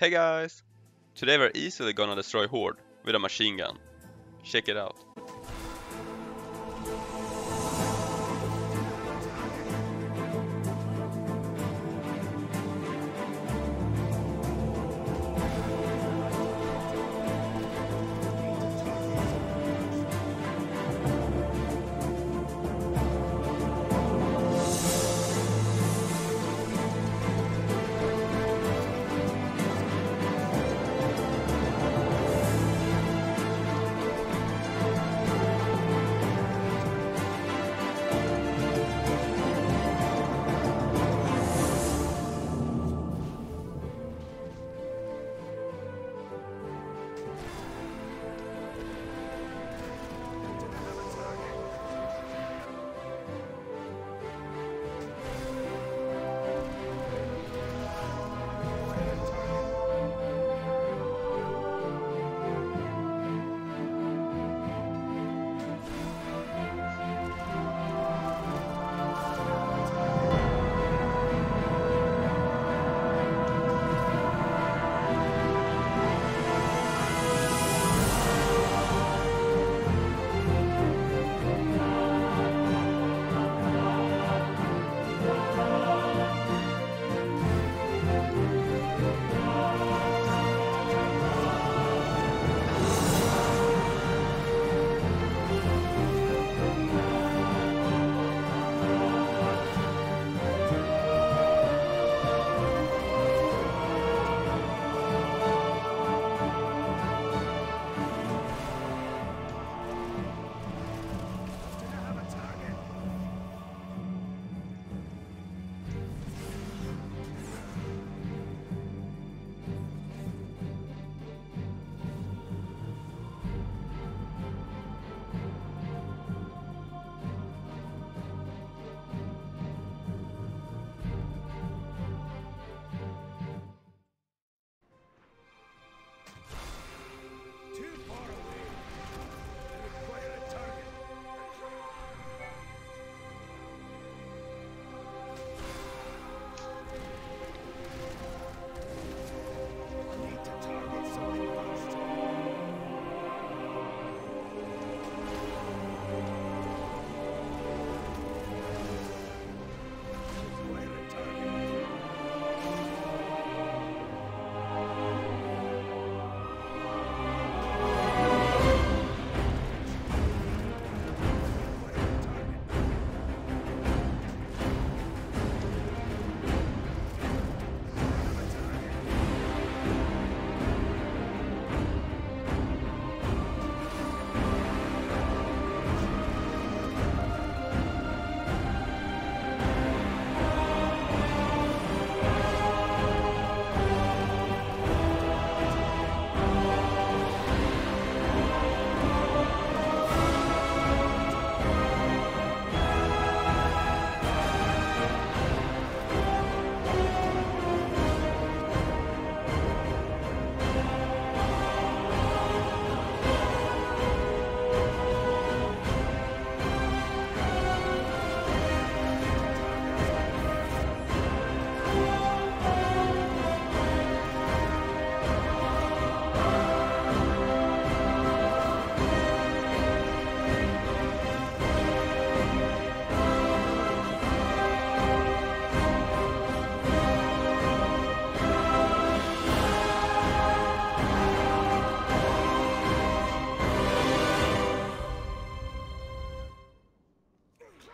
Hey guys! Today we're easily gonna destroy Horde with a machine gun. Check it out.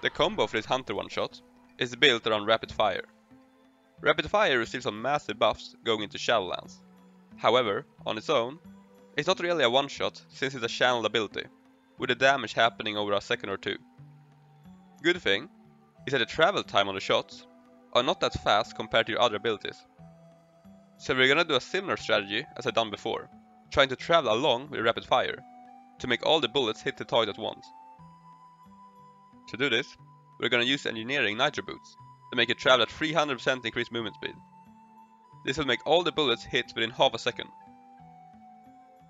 The combo for this Hunter one-shot is built around Rapid Fire. Rapid Fire receives some massive buffs going into Shadowlands. However, on its own, it's not really a one-shot since it's a channeled ability, with the damage happening over a second or two. Good thing is that the travel time on the shots are not that fast compared to your other abilities. So we're gonna do a similar strategy as I done before, trying to travel along with Rapid Fire, to make all the bullets hit the target at once. To do this, we're gonna use engineering nitro boots to make it travel at 300% increased movement speed. This will make all the bullets hit within half a second.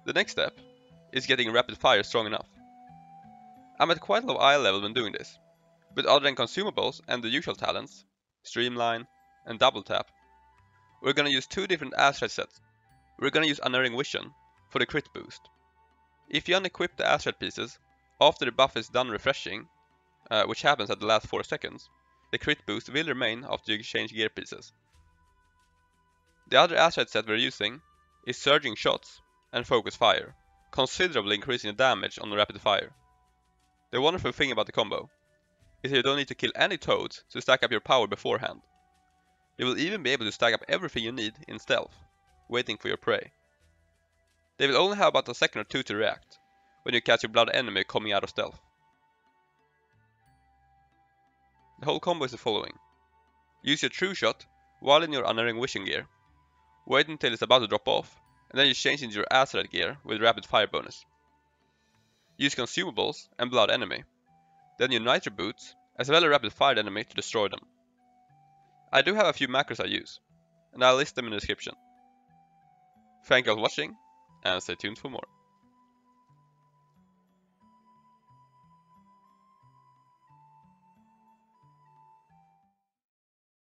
The next step is getting rapid fire strong enough. I'm at quite low eye level when doing this, but other than consumables and the usual talents, streamline and double tap, we're gonna use two different Azerite sets we're gonna use Unerring Vision for the crit boost. If you unequip the Azerite pieces after the buff is done refreshing, uh, which happens at the last 4 seconds, the crit boost will remain after you exchange gear pieces. The other Azerite set we're using is Surging Shots and Focus Fire, considerably increasing the damage on the rapid fire. The wonderful thing about the combo is that you don't need to kill any toads to stack up your power beforehand. You will even be able to stack up everything you need in stealth, waiting for your prey. They will only have about a second or two to react, when you catch your blood enemy coming out of stealth. The whole combo is the following. Use your True Shot while in your Unerring Vision gear. Wait until it's about to drop off, and then you change into your Azerite gear with Rapid Fire bonus. Use Consumables and Blood Enemy. Then your Nitro Boots, as well as Rapid Fire enemy to destroy them. I do have a few macros I use, and I'll list them in the description. Thank you all for watching, and stay tuned for more.